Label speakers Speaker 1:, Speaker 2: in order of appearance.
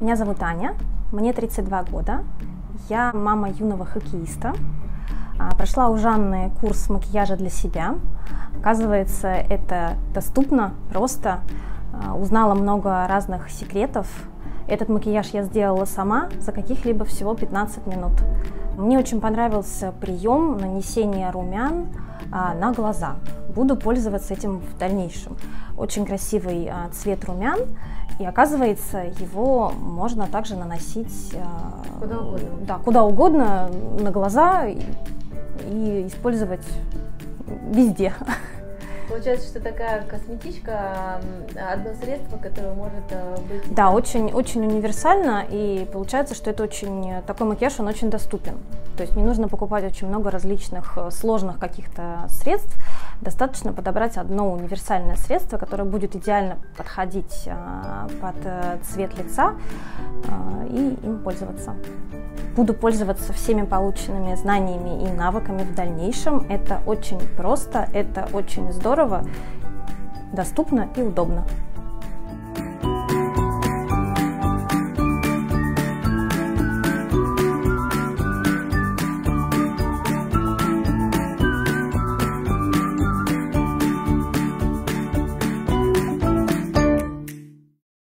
Speaker 1: Меня зовут Аня, мне 32 года, я мама юного хоккеиста. А, прошла у Жанны курс макияжа для себя. Оказывается, это доступно, просто. А, узнала много разных секретов. Этот макияж я сделала сама за каких-либо всего 15 минут. Мне очень понравился прием нанесения румян на глаза. Буду пользоваться этим в дальнейшем. Очень красивый а, цвет румян, и оказывается, его можно также наносить
Speaker 2: а, куда угодно,
Speaker 1: да, куда угодно на глаза и, и использовать везде.
Speaker 2: Получается, что такая косметичка одно средство, которое может э, быть.
Speaker 1: Да, очень, очень универсально, и получается, что это очень такой макияж, он очень доступен. То есть не нужно покупать очень много различных э, сложных каких-то средств. Достаточно подобрать одно универсальное средство, которое будет идеально подходить э, под цвет лица и им пользоваться. Буду пользоваться всеми полученными знаниями и навыками в дальнейшем. Это очень просто, это очень здорово, доступно и удобно.